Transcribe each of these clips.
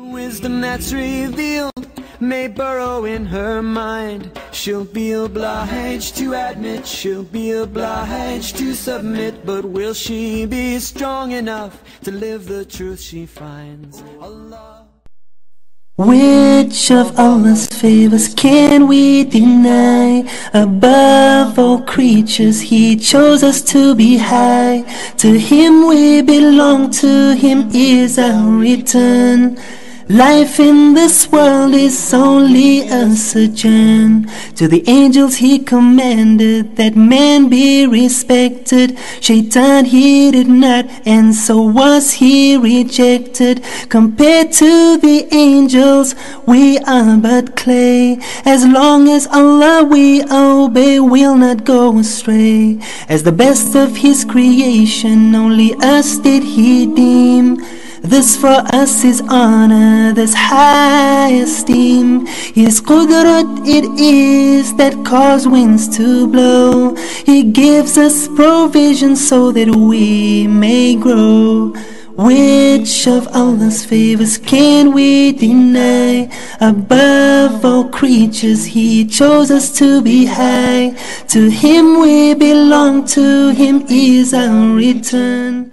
Wisdom that's revealed may burrow in her mind. She'll be obliged to admit, she'll be obliged to submit. But will she be strong enough to live the truth she finds? Allah. Which of Allah's favors can we deny? Above all creatures, He chose us to be high. To Him we belong, to Him is our return. Life in this world is only a sojourn. To the angels he commanded that man be respected. Shaitan he did not, and so was he rejected. Compared to the angels, we are but clay. As long as Allah we obey, we'll not go astray. As the best of his creation, only us did he deem. This for us is honor, this high esteem. His Qudrat it is that cause winds to blow. He gives us provision so that we may grow. Which of Allah's favors can we deny? Above all creatures, He chose us to be high. To Him we belong, to Him is our return.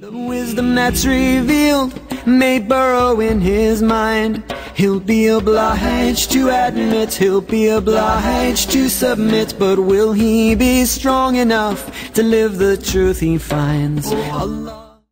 The wisdom that's revealed may burrow in his mind. He'll be obliged to admit, he'll be obliged to submit, but will he be strong enough to live the truth he finds? Allah